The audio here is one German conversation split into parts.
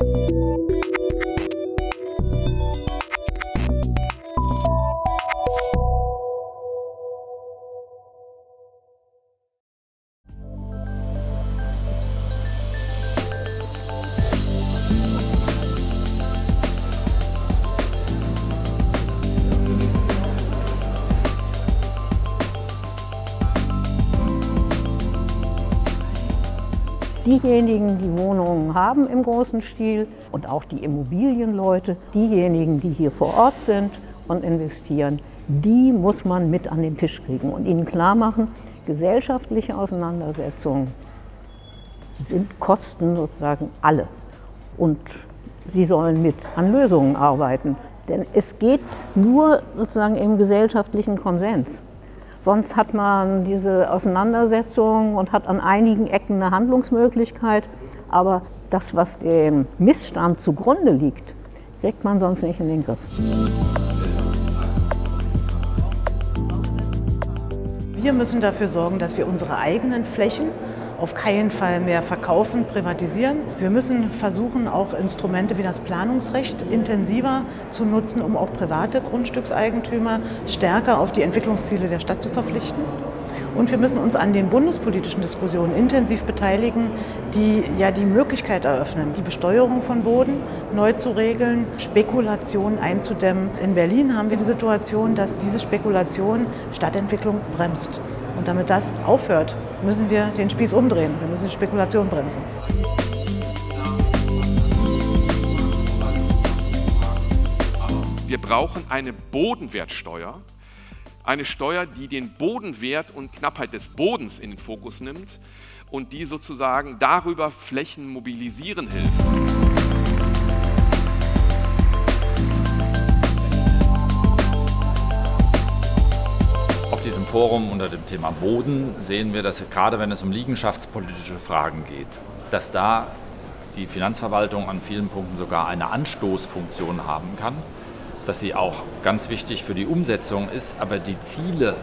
Bye. Diejenigen, die Wohnungen haben im großen Stil und auch die Immobilienleute, diejenigen, die hier vor Ort sind und investieren, die muss man mit an den Tisch kriegen und ihnen klar machen, gesellschaftliche Auseinandersetzungen sind Kosten sozusagen alle. Und sie sollen mit an Lösungen arbeiten. Denn es geht nur sozusagen im gesellschaftlichen Konsens. Sonst hat man diese Auseinandersetzung und hat an einigen Ecken eine Handlungsmöglichkeit. Aber das, was dem Missstand zugrunde liegt, kriegt man sonst nicht in den Griff. Wir müssen dafür sorgen, dass wir unsere eigenen Flächen auf keinen Fall mehr verkaufen, privatisieren. Wir müssen versuchen, auch Instrumente wie das Planungsrecht intensiver zu nutzen, um auch private Grundstückseigentümer stärker auf die Entwicklungsziele der Stadt zu verpflichten. Und wir müssen uns an den bundespolitischen Diskussionen intensiv beteiligen, die ja die Möglichkeit eröffnen, die Besteuerung von Boden neu zu regeln, Spekulation einzudämmen. In Berlin haben wir die Situation, dass diese Spekulation Stadtentwicklung bremst. Und damit das aufhört, müssen wir den Spieß umdrehen. Wir müssen die Spekulation bremsen. Wir brauchen eine Bodenwertsteuer, eine Steuer, die den Bodenwert und Knappheit des Bodens in den Fokus nimmt und die sozusagen darüber Flächen mobilisieren hilft. Diesem Forum unter dem Thema Boden sehen wir, dass gerade wenn es um liegenschaftspolitische Fragen geht, dass da die Finanzverwaltung an vielen Punkten sogar eine Anstoßfunktion haben kann, dass sie auch ganz wichtig für die Umsetzung ist, aber die Ziele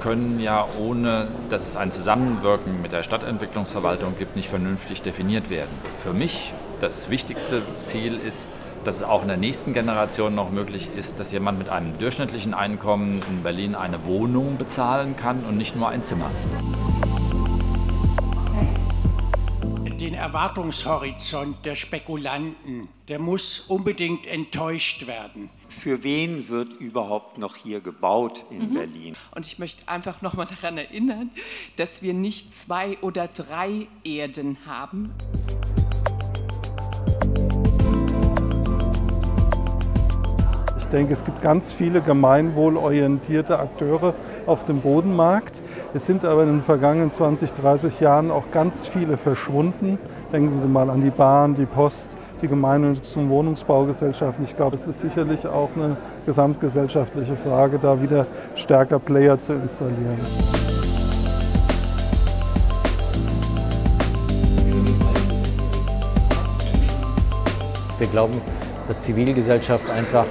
können ja ohne, dass es ein Zusammenwirken mit der Stadtentwicklungsverwaltung gibt, nicht vernünftig definiert werden. Für mich das wichtigste Ziel ist, dass es auch in der nächsten Generation noch möglich ist, dass jemand mit einem durchschnittlichen Einkommen in Berlin eine Wohnung bezahlen kann und nicht nur ein Zimmer. Den Erwartungshorizont der Spekulanten, der muss unbedingt enttäuscht werden. Für wen wird überhaupt noch hier gebaut in mhm. Berlin? Und ich möchte einfach noch mal daran erinnern, dass wir nicht zwei oder drei Erden haben. Denke, es gibt ganz viele gemeinwohlorientierte Akteure auf dem Bodenmarkt. Es sind aber in den vergangenen 20, 30 Jahren auch ganz viele verschwunden. Denken Sie mal an die Bahn, die Post, die gemeinnützigen Wohnungsbaugesellschaften. Ich glaube, es ist sicherlich auch eine gesamtgesellschaftliche Frage, da wieder stärker Player zu installieren. Wir glauben, dass Zivilgesellschaft einfach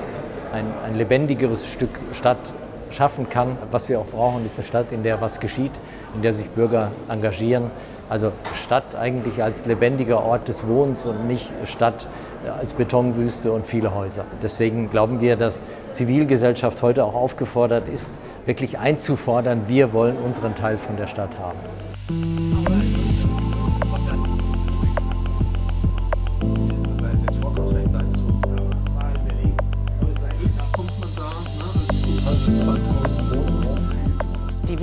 ein, ein lebendigeres Stück Stadt schaffen kann. Was wir auch brauchen, ist eine Stadt, in der was geschieht, in der sich Bürger engagieren. Also Stadt eigentlich als lebendiger Ort des Wohnens und nicht Stadt als Betonwüste und viele Häuser. Deswegen glauben wir, dass Zivilgesellschaft heute auch aufgefordert ist, wirklich einzufordern, wir wollen unseren Teil von der Stadt haben.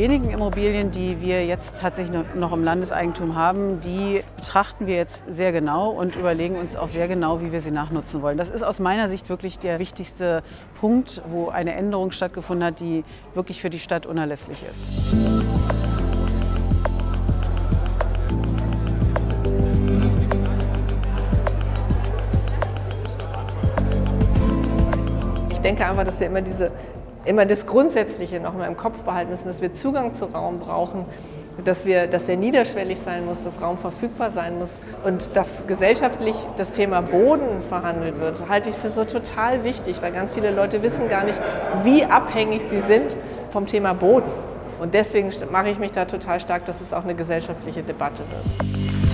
Wenigen Immobilien, die wir jetzt tatsächlich noch im Landeseigentum haben, die betrachten wir jetzt sehr genau und überlegen uns auch sehr genau, wie wir sie nachnutzen wollen. Das ist aus meiner Sicht wirklich der wichtigste Punkt, wo eine Änderung stattgefunden hat, die wirklich für die Stadt unerlässlich ist. Ich denke einfach, dass wir immer diese immer das Grundsätzliche noch mal im Kopf behalten müssen, dass wir Zugang zu Raum brauchen, dass, wir, dass er niederschwellig sein muss, dass Raum verfügbar sein muss und dass gesellschaftlich das Thema Boden verhandelt wird, halte ich für so total wichtig, weil ganz viele Leute wissen gar nicht, wie abhängig sie sind vom Thema Boden. Und deswegen mache ich mich da total stark, dass es auch eine gesellschaftliche Debatte wird.